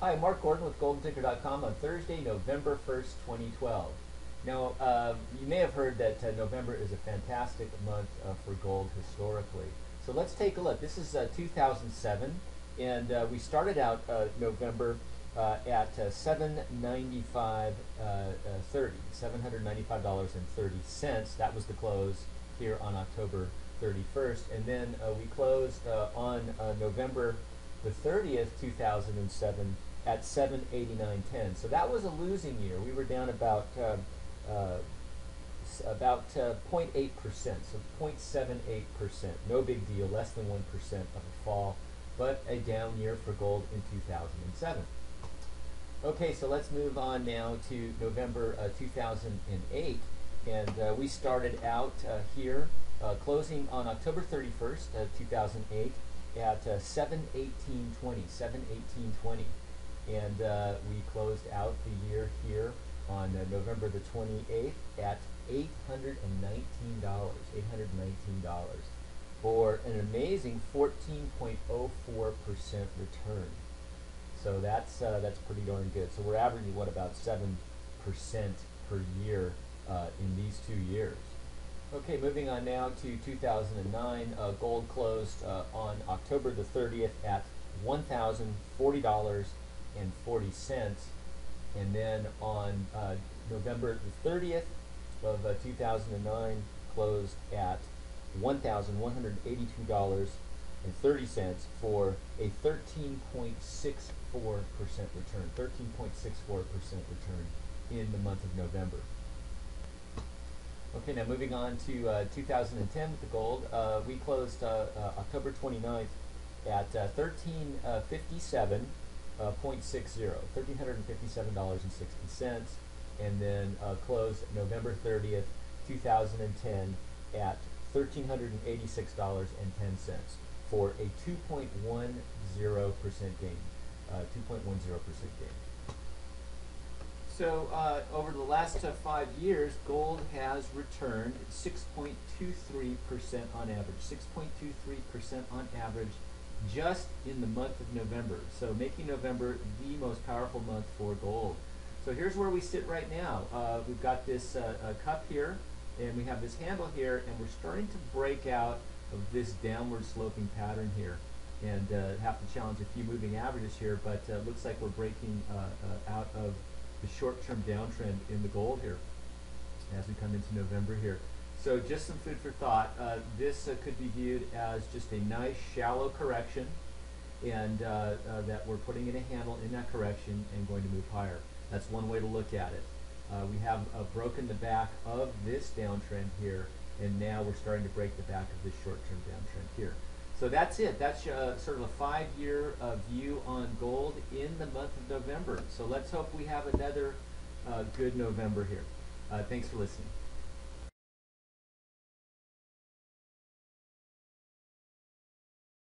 Hi, Mark Gordon with GoldenTicker.com on Thursday, November 1st, 2012. Now, um, you may have heard that uh, November is a fantastic month uh, for gold historically. So let's take a look. This is uh, 2007, and uh, we started out uh, November uh, at 795 30 $795.30. That was the close here on October 31st. And then we closed on November the 30th, 2007 at 789.10. So that was a losing year. We were down about uh, uh, about 0.8%, uh, so 0.78%. No big deal, less than 1% of a fall, but a down year for gold in 2007. Okay, so let's move on now to November uh, 2008. And uh, we started out uh, here, uh, closing on October 31st, 2008, at 718.20, 718.20 and uh, we closed out the year here on uh, November the 28th at $819, $819 for an amazing 14.04% return. So that's uh, that's pretty darn good. So we're averaging what about seven percent per year uh, in these two years. Okay, moving on now to 2009. Uh, gold closed uh, on October the 30th at $1,040 and 40 cents. And then on uh, November the 30th of uh, 2009, closed at $1,182 and 30 cents for a 13.64% return, 13.64% return in the month of November. Okay, now moving on to uh, 2010 with the gold. Uh, we closed uh, uh October 29th at 1357 uh, 0.60, $1,357.60, and then uh, closed November 30th, 2010 at $1,386.10 for a 2.10% gain. Uh, 2.10% gain. So uh, over the last uh, five years, gold has returned 6.23% on average. 6.23% on average just in the month of November. So making November the most powerful month for gold. So here's where we sit right now. Uh, we've got this uh, cup here, and we have this handle here, and we're starting to break out of this downward sloping pattern here. And uh, have to challenge a few moving averages here, but uh, looks like we're breaking uh, uh, out of the short-term downtrend in the gold here as we come into November here. So just some food for thought. Uh, this uh, could be viewed as just a nice shallow correction and uh, uh, that we're putting in a handle in that correction and going to move higher. That's one way to look at it. Uh, we have uh, broken the back of this downtrend here and now we're starting to break the back of this short-term downtrend here. So that's it. That's sort of a five-year view on gold in the month of November. So let's hope we have another good November here. thanks for listening.